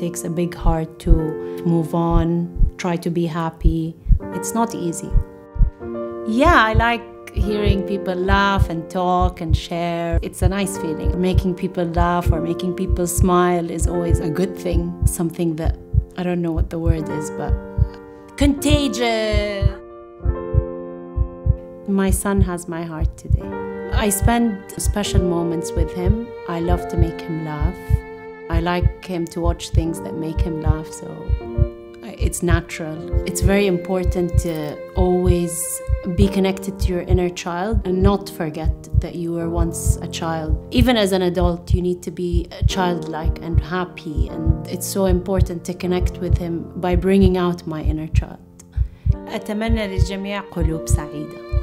takes a big heart to move on, try to be happy. It's not easy. Yeah, I like hearing people laugh and talk and share. It's a nice feeling. Making people laugh or making people smile is always a good thing. Something that I don't know what the word is, but contagious. My son has my heart today. I spend special moments with him. I love to make him laugh. I like him to watch things that make him laugh, so it's natural. It's very important to always be connected to your inner child and not forget that you were once a child. Even as an adult, you need to be childlike and happy, and it's so important to connect with him by bringing out my inner child. أتمنى للجميع قلوب سعيدة